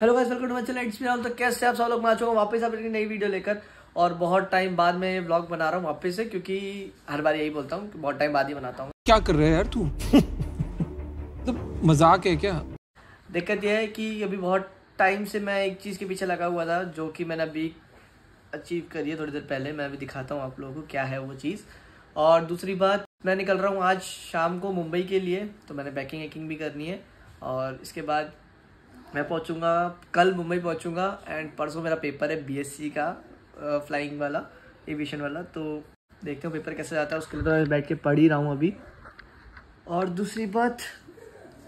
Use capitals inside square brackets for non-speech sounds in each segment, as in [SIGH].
Hello guys welcome to my channel it's तो कैसे आप सब लोग मैं आ चुका हूँ वापस आप नई वीडियो लेकर। और बहुत टाइम बाद में व्लॉग बना रहा हूँ वापस से क्योंकि हर बार यही बोलता हूँ बहुत टाइम बाद ही बनाता हूँ। क्या कर रहे है यार तू? तो मज़ाक है क्या? दिक्कत यह है कि अभी बहुत टाइम से मैं एक चीज़ के पीछे लगा हुआ था जो कि मैंने अभी अचीव करी है थोड़ी देर पहले। मैं अभी दिखाता हूँ आप लोगों को क्या है वो चीज़। और दूसरी बात मैं निकल रहा हूँ आज शाम को मुंबई के लिए तो मैंने पैकिंग वैकिंग भी करनी है। और इसके बाद मैं पहुंचूँगा, कल मुंबई पहुंचूँगा एंड परसों मेरा पेपर है बीएससी का फ्लाइंग वाला एविएशन वाला तो देखते हो पेपर कैसे जाता है, उसके लिए तो मैं बैठ के पढ़ ही रहा हूँ अभी। और दूसरी बात,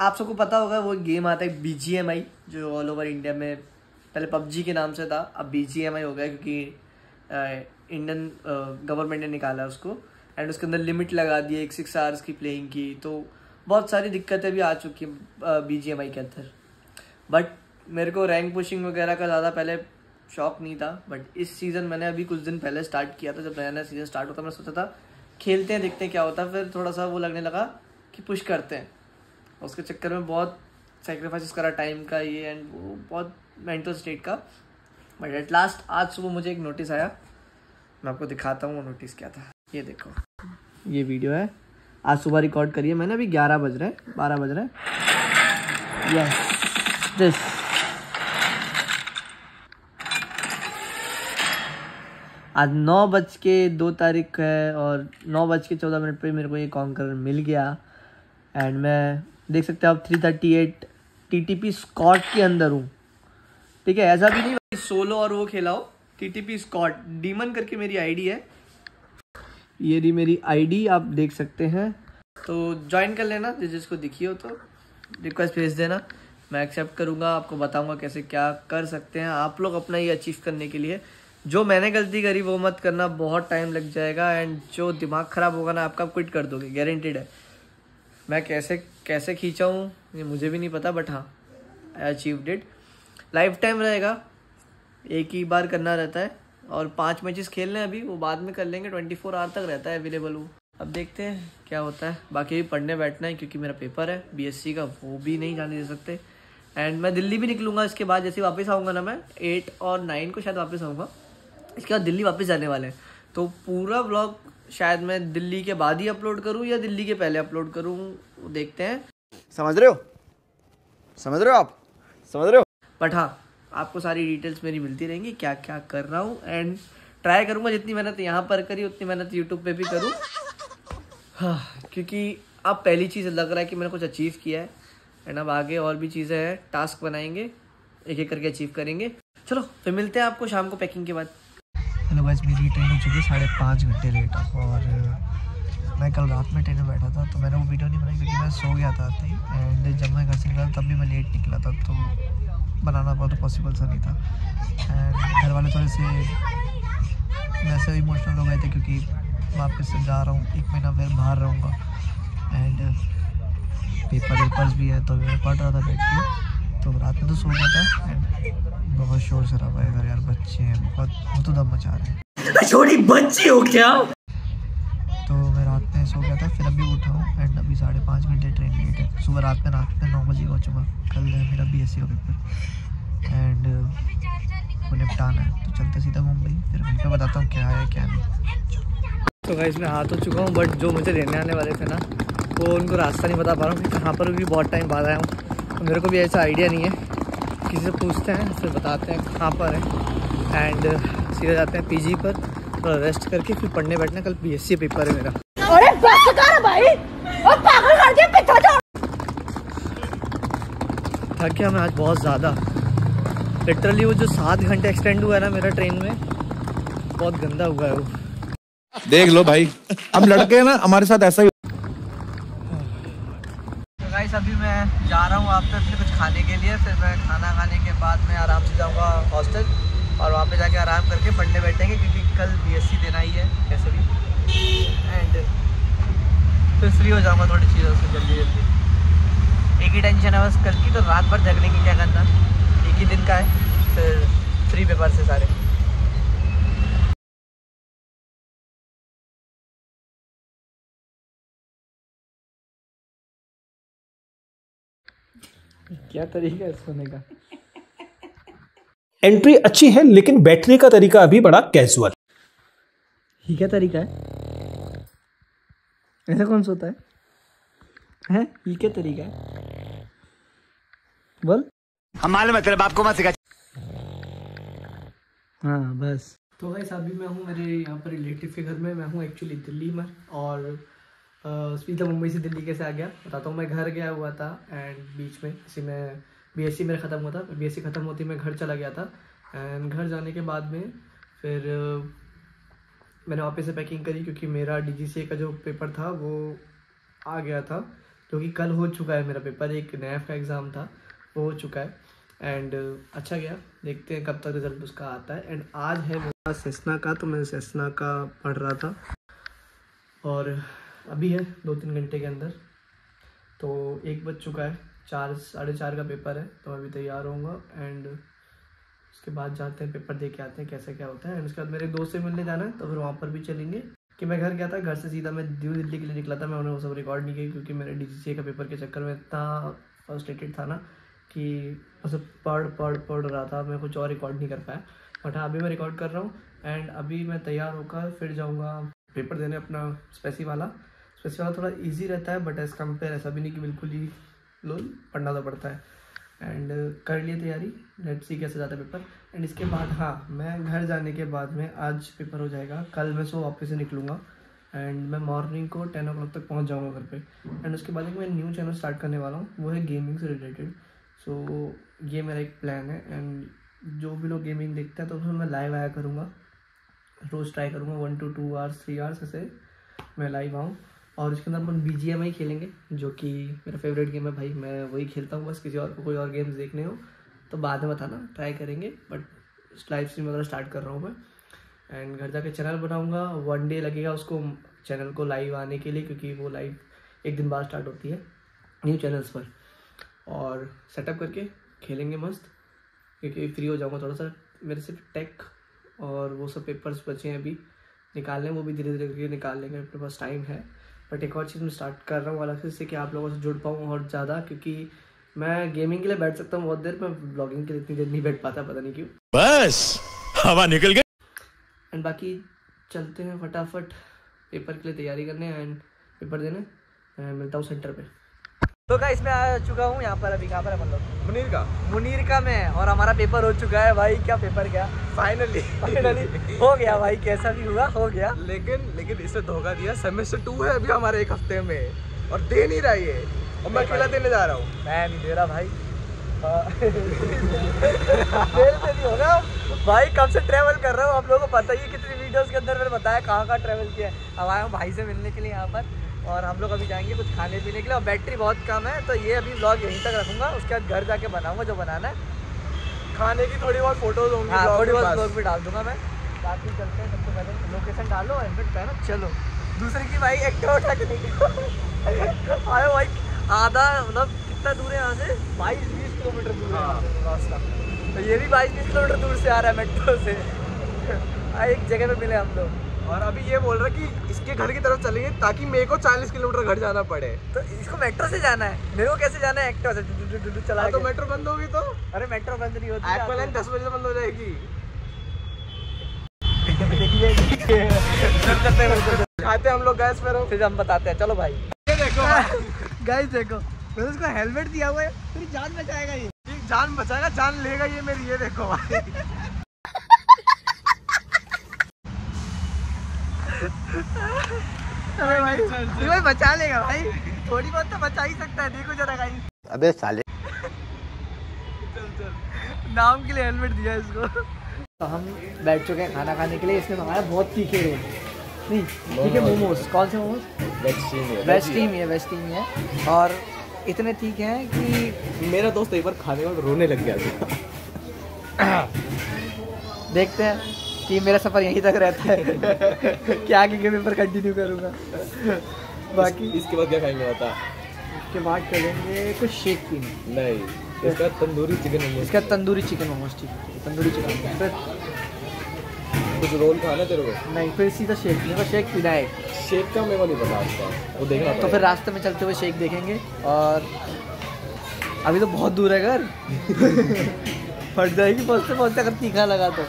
आप सबको पता होगा, वो गेम आता है बी जो ऑल ओवर इंडिया में, पहले पबजी के नाम से था, अब BGMI हो गया, क्योंकि इंडियन गवर्नमेंट ने निकाला उसको एंड उसके अंदर लिमिट लगा दी एक सिक्स आवर्स की प्लेइंग की तो बहुत सारी दिक्कतें भी आ चुकी हैं बी के अंदर। बट मेरे को रैंक पुशिंग वगैरह का ज़्यादा पहले शौक नहीं था बट इस सीज़न मैंने अभी कुछ दिन पहले स्टार्ट किया था, जब नया नया सीज़न स्टार्ट होता मैं सोचा था, खेलते हैं, देखते हैं क्या होता, फिर थोड़ा सा वो लगने लगा कि पुश करते हैं। उसके चक्कर में बहुत सेक्रीफाइस करा टाइम का ये एंड वो, बहुत मेंटल स्टेट का। बट एट लास्ट आज सुबह मुझे एक नोटिस आया। मैं आपको दिखाता हूँ वो नोटिस क्या था। ये देखो। ये वीडियो है। आज सुबह रिकॉर्ड करिए मैंने अभी ग्यारह बज रहे हैं, बारह बज रहे हैं। यस दिस आज नौ बज के दो तारीख है और नौ बज के चौदह मिनट पे मेरे को ये कॉन्कर मिल गया। एंड मैं देख सकते हैं आप three thirty eight T T P squad के अंदर हूँ। ठीक है, ऐसा भी नहीं सोलो और वो खेला हो T T P squad demon करके मेरी आईडी है। ये रही मेरी आईडी आप देख सकते हैं। तो ज्वाइन कर लेना जिसको दिखी हो तो। रिक्वेस्ट भेज देना। मैं एक्सेप्ट करूँगा, आपको बताऊँगा कैसे क्या कर सकते हैं। आप लोग अपना ये अचीव करने के लिए। जो मैंने गलती करी, वो मत करना, बहुत टाइम लग जाएगा एंड जो दिमाग ख़राब होगा ना, आपका क्विट कर दोगे गारंटेड है। मैं कैसे कैसे खींचा हूँ ये मुझे भी नहीं पता बट हाँ आई अचीव डिट लाइफ टाइम रहेगा, एक ही बार करना रहता है, और पाँच मैचेस खेलने हैं अभी, वो बाद में कर लेंगे ट्वेंटी फोर आवर तक रहता है अवेलेबल वो। अब देखते हैं क्या होता है। बाकी भी पढ़ने बैठना है, क्योंकि मेरा पेपर है बीएससी का, वो भी नहीं जाने दे सकते। एंड मैं दिल्ली भी निकलूँगा इसके बाद जैसे वापस आऊँगा ना मैं एट और नाइन को शायद वापस आऊँगा। इसके बाद दिल्ली वापस जाने वाले हैं। तो पूरा ब्लॉग शायद मैं दिल्ली के बाद ही अपलोड करूँ या दिल्ली के पहले अपलोड करूँ वो देखते हैं। समझ रहे हो? समझ रहे हो आप? समझ रहे हो? बट हाँ आपको सारी डिटेल्स मेरी मिलती रहेंगी क्या क्या कर रहा हूँ। एंड ट्राई करूँगा जितनी मेहनत यहाँ पर करी उतनी मेहनत यूट्यूब पे भी करूँ। हाँ क्योंकि अब पहली चीज़ लग रहा है कि मैंने कुछ अचीव किया है। एंड अब आगे और भी चीज़ें हैं टास्क बनाएँगे एक एक करके अचीव करेंगे। चलो, फिर मिलते हैं आपको शाम को पैकिंग के बाद। हेलो गाइस मेरी ट्रेन हो चुकी है, साढ़े पाँच घंटे लेट और मैं कल रात में ट्रेन में बैठा था तो मैंने वो वीडियो नहीं बनाई, क्योंकि मैं सो गया था एंड जब मैं घर से निकला तब भी मैं लेट निकला था तो बनाना बहुत पॉसिबल सा नहीं था। एंड घर वाले थोड़े से वैसे इमोशनल हो गए थे, क्योंकि वापस जा रहा हूँ, एक महीना फिर बाहर रहूँगा। एंड पेपर वेपर्स भी है तो मैं पढ़ रहा था बैठ के। तो रात में तो सो गया था एंड बहुत शोर शराबा है इधर यार बच्चे हैं बहुत बहुत दम मचा रहे हैं। छोटी बच्ची हो क्या? तो मैं रात में सो गया था फिर अभी उठा हूँ एंड अभी साढ़े पाँच घंटे ट्रेन लेट है। सुबह रात में रात में नौ बजे हो चुका। कल है मेरा बी एस सी का पेपर एंड वो निपटाना है तो चलते सीधा मुंबई। फिर वहीं पर बताता हूँ क्या है क्या नहीं। तो भाई इसमें हाथ हो चुका हूँ बट जो मुझे लेने आने वाले थे ना वो उनको रास्ता नहीं बता पा रहा हूँ कि कहाँ पर भी बहुत टाइम बाद आया हूँ। तो मेरे को भी ऐसा आइडिया नहीं है। किसी से पूछते हैं फिर बताते हैं कहाँ पर है। एंड सीधे जाते हैं पीजी पर थोड़ा तो रेस्ट करके फिर पढ़ने बैठना। कल बीएससी पेपर है मेरा। अरे बस कर भाई। पागल थक गया मैं आज बहुत ज़्यादा? लिटरली वो जो सात घंटे एक्सटेंड हुआ है ना मेरा ट्रेन में बहुत गंदा हुआ है वो। देख लो भाई हम लड़के हैं ना हमारे साथ ऐसा ही गाइस अभी मैं जा रहा हूँ आप पे कुछ खाने के लिए, फिर मैं खाना खाने के बाद मैं आराम से जाऊँगा हॉस्टल और वहाँ पे जाके आराम करके पढ़ने बैठेंगे क्योंकि कल बीएससी देना ही है कैसे भी। एंड फिर फ्री हो जाऊँगा थोड़ी चीज़ों से जल्दी जल्दी। एक ही टेंशन है बस, कल की तो रात भर जगने की क्या करना? एक ही दिन का है, फिर फ्री पेपर से सारे। क्या तरीका है सोने का? एंट्री अच्छी है लेकिन बैठने का तरीका अभी बड़ा कैजुअल ये क्या तरीका है? ऐसा कौन सा होता है? हैं? ये क्या तरीका है? बोल। हम मालूम है तेरे बाप को मत सिखा। हाँ बस। तो भाई अभी मैं हूँ मेरे यहाँ पर रिलेटिव के घर में मैं हूँ एक्चुअली दिल्ली में और सीधा मुंबई से दिल्ली कैसे आ गया? बताता हूँ, मैं घर गया हुआ था एंड बीच में, जैसे मैं बीएससी मेरा ख़त्म हुआ था। बीएससी ख़त्म होती मैं घर चला गया था। एंड घर जाने के बाद में फिर मैंने वापस से पैकिंग करी क्योंकि मेरा डी जी सी ए का जो पेपर था वो आ गया था। क्योंकि कल हो चुका है मेरा पेपर एक नैफ का एग्ज़ाम था, वो हो चुका है। एंड अच्छा गया, देखते हैं कब तक रिज़ल्ट उसका आता है। एंड आज है मेरा सेसना का तो मैं सेसना का पढ़ रहा था। और अभी है दो तीन घंटे के अंदर। तो एक बज चुका है, चार, साढ़े चार का पेपर है तो अभी तैयार होऊँगा एंड उसके बाद जाते हैं पेपर दे के आते हैं, कैसे क्या होता है। एंड उसके बाद मेरे दोस्त से मिलने जाना है तो फिर वहाँ पर भी चलेंगे। कि मैं घर गया था, घर से सीधा मैं न्यू दिल्ली के लिए निकला था, मैं उन्हें वो सब रिकॉर्ड नहीं किया क्योंकि मेरे डी का पेपर के चक्कर में इतना फ्रस्ट्रेटेड था ना कि बस पढ़ पढ़ पढ़ रहा था, मैं कुछ और रिकॉर्ड नहीं कर पाया। बट हाँ अभी मैं रिकॉर्ड कर रहा हूँ एंड अभी मैं तैयार होकर फिर जाऊँगा पेपर देने अपना स्पेसी वाला। स्पेसी वाला थोड़ा इजी रहता है बट एज़ कंपेयर ऐसा भी नहीं कि बिल्कुल ही लो, पढ़ना तो पड़ता है। एंड कर लिए तैयारी लेट्स सी कैसे जाता है पेपर एंड इसके बाद हाँ मैं घर जाने के बाद में आज पेपर हो जाएगा। कल मैं सो ऑफ़िस से निकलूँगा। एंड मैं मॉर्निंग को टेन ओ तक पहुँच जाऊँगा घर पे। एंड उसके बाद एक मैं न्यू चैनल स्टार्ट करने वाला हूँ। वो है गेमिंग से रिलेटेड सो ये मेरा एक प्लान है। एंड जो भी लोग गेमिंग देखते हैं तो उसमें मैं लाइव आया करूँगा। रोज़ ट्राई करूँगा। One to two hours three hours ऐसे मैं लाइव आऊँ। और इसके अंदर अपन बी जी एम आई खेलेंगे, जो कि मेरा फेवरेट गेम है भाई। मैं वही खेलता हूँ, बस किसी और को कोई और गेम्स देखने हो तो बाद में बताना ट्राई करेंगे। बट लाइव स्ट्रीम वगैरह स्टार्ट कर रहा हूँ मैं। एंड घर जाके चैनल बनाऊँगा। वन डे लगेगा उसको चैनल को लाइव आने के लिए, क्योंकि वो लाइव एक दिन बाद स्टार्ट होती है न्यू चैनल्स पर। और सेटअप करके खेलेंगे मस्त, क्योंकि फ्री हो जाऊँगा थोड़ा सा। मेरे सिर्फ़ टेक और वो सब पेपर्स बचे हैं अभी। निकालने वो भी धीरे धीरे करके निकाल लेंगे, अपने पास टाइम है। बट एक और चीज़ मैं स्टार्ट कर रहा हूँ अलग से इससे कि आप लोगों से जुड़ पाऊँ और ज़्यादा क्योंकि मैं गेमिंग के लिए बैठ सकता हूँ बहुत देर मैं ब्लॉगिंग के लिए इतनी देर नहीं बैठ पाता पता नहीं क्यों। बस हवा निकल गई। एंड बाकी चलते हैं फटाफट पेपर के लिए तैयारी करने एंड पेपर देने मिलता हूँ सेंटर पे। तो का इसमें आ चुका हूँ यहाँ पर अभी कहाँ पर है मतलब मुनीर का। मुनीर का मैं और हमारा पेपर हो चुका है। भाई क्या पेपर क्या फाइनली फाइनली हो गया भाई कैसा भी हुआ हो गया। लेकिन लेकिन इसने धोखा दिया। सेमेस्टर टू है अभी हमारे एक हफ़्ते में और दे नहीं रहा ये। और मैं अकेला देने जा रहा हूँ। मैं नहीं दे रहा भाई। हाँ। होगा भाई कब से ट्रैवल कर रहा हूँ? आप लोगों को पता ही है कितनी वीडियोस के अंदर मैंने बताया कहाँ कहाँ ट्रैवल किया है। अब आया हूँ भाई से मिलने के लिए यहाँ पर। और हम लोग अभी जाएँगे कुछ खाने पीने के लिए। और बैटरी बहुत कम है तो ये अभी ब्लॉग यहीं तक रखूँगा। उसके बाद घर जाके बनाऊँगा जो बनाना है। खाने की थोड़ी बहुत फ़ोटोज़ होंगी हाँ थोड़ी बहुत ब्लॉग भी डाल दूँगा मैं। बाकी चलते हैं सबसे पहले लोकेशन डालो हेलमेट पहनो। चलो। दूसरे की भाई एक्टिवा उठा के अरे भाई आधा मतलब कितना दूर है यहाँ से? बाईस बीस किलोमीटर दूर है। रास्ता। तो ये भी बाईस बीस किलोमीटर दूर से आ रहा है मेट्रो से। हाँ, एक जगह पे मिले हम लोग। और अभी ये बोल रहा कि इसके घर की तरफ़ चलेंगे ताकि मेरे को 40 किलोमीटर घर जाना पड़े। तो इसको मेट्रो से जाना है। मेरे को कैसे जाना है? एक्टिवा से चला हाँ, तो मेट्रो बंद होगी तो। अरे मेट्रो बंद नहीं होती एक्वा लाइन दस बजे बंद हो जाएगी। खाते हम लोग गैस पर फिर हम बताते हैं। चलो भाई। ये देखो। [LAUGHS] गाइस देखो। मैंने उसको हेलमेट दिया हुआ है। तेरी जान बचाएगा ये। ये जान बचाएगा जान लेगा ये मेरी ये देखो। भाई [LAUGHS] अरे भाई ये भाई बचा लेगा भाई। थोड़ी बहुत तो बचा ही सकता है देखो जरा गाइस अबे साले। नाम के लिए हेलमेट दिया इसको। तो हम बैठ चुके हैं खाना खाने के लिए इसने मंगाया बहुत तीखे रोल। नहीं ठीक है मोमोज। कौन से मोमोज? वेस्ट टीम है वेस्ट टीम है और इतने तीखे हैं कि मेरा दोस्त एक बार खाने में रोने लग गया था। देखते हैं। कि मेरा सफ़र यहीं तक रहता है। [LAUGHS] कि आगे के पेपर कंटिन्यू करूँगा। बाकी इसके बाद क्या खाएँगे बता इसके बाद चलेंगे कुछ शेक पीने नहीं इसका तंदूरी चिकन मोमोज इसका तंदूरी चिकन मोमोज ठीक है तंदूरी चिकन फिर कुछ रोल खाना तेरे को? नहीं फिर सीधा शेक मेरे को शेक पीना है। शेक का मेरे को नहीं पता आपका वो देखना तो फिर रास्ते में चलते हुए शेक देखेंगे और अभी तो बहुत दूर है घर। [LAUGHS] फट जाएगी पहुँचते पहुँचते अगर तीखा लगा तो।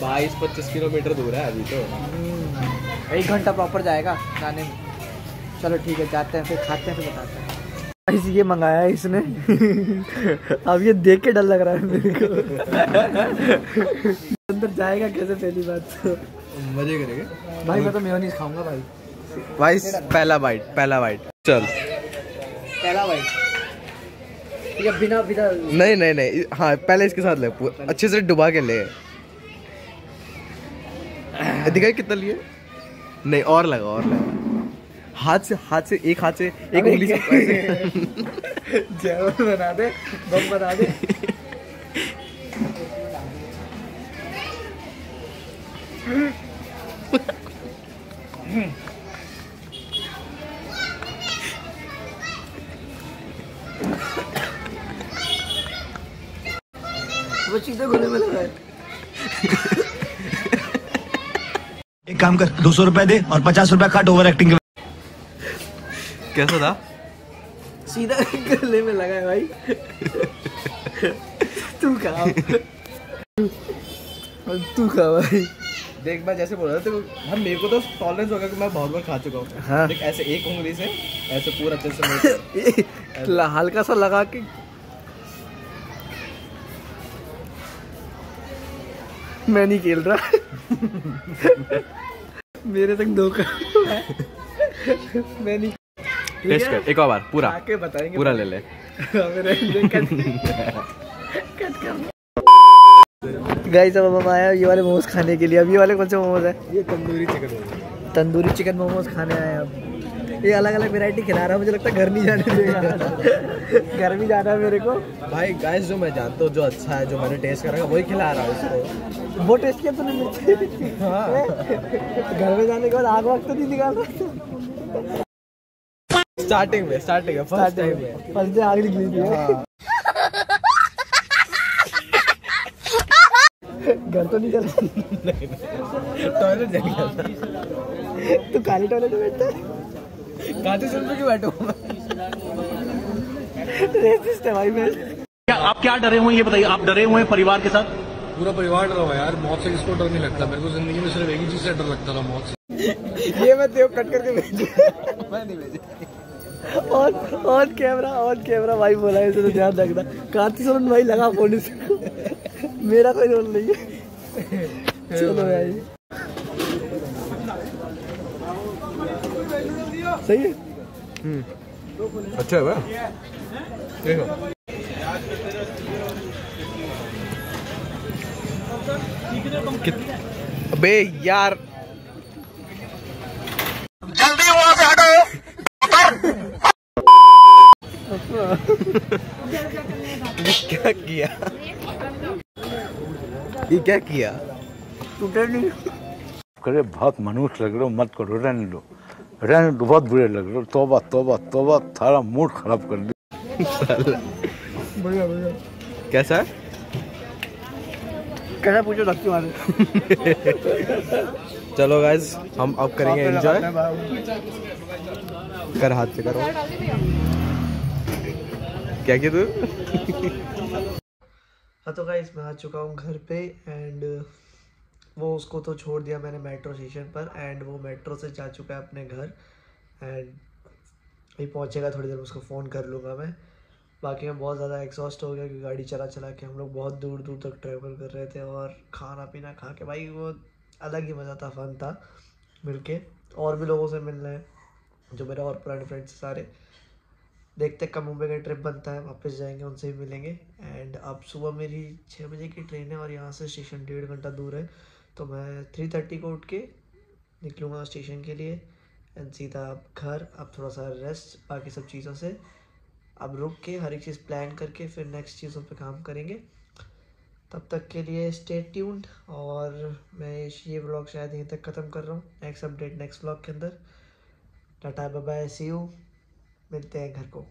बाईस पच्चीस किलोमीटर दूर है अभी तो। एक घंटा प्रॉपर जाएगा जाने में। चलो ठीक है जाते हैं फिर खाते हैं फिर बताते हैं। Guys, ये मंगाया है इसने। [LAUGHS] अब ये देख के डर लग रहा है मेरे को। [LAUGHS] अंदर जाएगा कैसे पहली बात तो? मज़े करेंगे। भाई मैं तो मेयोनीज खाऊँगा भाई। भाई पहला बाइट पहला बाइट चल। पहला भाई ये बिना बिना नहीं नहीं नहीं। हाँ पहले इसके साथ ले। अच्छे से डुबा के ले। [CLEARS THROAT] दिखाई कितना लिए? नहीं और लगा और लगा। हाथ से हाथ से एक हाथ से एक उंगली से [LAUGHS] जैवल बना दे बम बना दे। वो [LAUGHS] सीधे घुले में लगा है एक काम कर दो सौ रुपए दे और पचास रुपए काट ओवर एक्टिंग कैसा था? सीधा गले में लगा है भाई। तू खा। तू खा भाई। देख मैं जैसे बोल रहा था तो हम मेरे को तो टॉलरेंस हो गया कि मैं बहुत बार खा चुका हूँ। हाँ। देख ऐसे एक उंगली से ऐसे पूरा अच्छे से [LAUGHS] हल्का सा लगा के। मैं नहीं खेल रहा। [LAUGHS] मेरे तक धोखा है। मैं नहीं टेस्ट कर एक और बार पूरा। आके बताएँगे। पूरा ले ले। गाइस अब हम आए ये वाले मोमोज खाने के लिए। अब ये वाले कौन से मोमोज है? ये तंदूरी चिकन तंदूरी चिकन मोमोज खाने आए हैं अब। ये अलग अलग वेरायटी खिला रहा है मुझे लगता है घर नहीं जाने देगा [LAUGHS] घर भी जाना है मेरे को। भाई गाइस जो मैं जानता हूँ जो अच्छा है जो मैंने टेस्ट करा वही खिला रहा हूँ वो टेस्ट किया तूने मिर्ची [LAUGHS] घर में जाने के बाद आग वक्त तो नहीं निकाला स्टार्टिंग में स्टार्टिंग में फ़र्स्ट टाइम में। फ़र्स्ट डे आग निकली थी। घर तो नहीं चला टॉयलेट था। तू काली टॉयलेट में बैठता है? सुन पे क्यों बैठा। रेसिस्ट है भाई मैं। क्या आप क्या डरे हुए ये बताइए आप डरे हुए हैं परिवार के साथ? पूरा परिवार डरा हुआ यार मौत से किसको डर नहीं लगता? मेरे को ज़िंदगी में सिर्फ़ एक ही चीज़ से डर लगता था मौत से। ये मैं को कट करके भेजू। मैं नहीं भेजा। और ऑन कैमरा ऑन कैमरा भाई बोला है तो ध्यान रखना। कार्तिक सोनन भाई लगा फ़ोन मेरा कोई रोल नहीं है। [LAUGHS] चलो भाई। सही है? अच्छा है भाई। देखो। अबे यार। ये क्या किया? ये क्या किया? टूटे नहीं। करे बहुत मनुष्य लग रहे हो मत करो रहने दो। रहने बहुत बुरे लग रहे तोबा तोबा तोबा थारा मूड खराब कर दिया कैसा? है कैसा पूछो धक्की मारे। चलो गाइज़ हम अब करेंगे एंजॉय कर हाथ से करो। क्या किया तू? हाँ तो गाइस मैं आ चुका हूँ घर पे एंड वो उसको तो छोड़ दिया मैंने मेट्रो स्टेशन पर एंड वो मेट्रो से जा चुका है अपने घर एंड अभी पहुँचेगा थोड़ी देर में उसको फ़ोन कर लूँगा मैं। बाकी मैं बहुत ज़्यादा एग्जॉस्ट हो गया कि गाड़ी चला चला के हम लोग बहुत दूर दूर तक ट्रैवल कर रहे थे और खाना पीना खा के भाई वो अलग ही मज़ा था फन था मिलके। और भी लोगों से मिलना है, जो मेरे और पुराने फ्रेंड्स सारे। देखते कब मुंबई का ट्रिप बनता है, वापस जाएँगे, उनसे भी मिलेंगे। एंड अब सुबह मेरी छः बजे की ट्रेन है और यहाँ से स्टेशन डेढ़ घंटा दूर है। तो मैं थ्री थर्टी को उठ के निकलूँगा स्टेशन के लिए एंड सीधा अब घर, अब थोड़ा सा रेस्ट बाकी सब चीज़ों से अब रुक के हर एक चीज़ प्लान करके फिर नेक्स्ट चीज़ों पे काम करेंगे। तब तक के लिए स्टे ट्यून्ड और मैं ये व्लॉग शायद यहीं तक ख़त्म कर रहा हूँ। नेक्स्ट अपडेट नेक्स्ट व्लॉग के अंदर। टाटा बाय सी यू मिलते हैं घर को।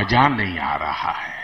मज़ा नहीं आ रहा है।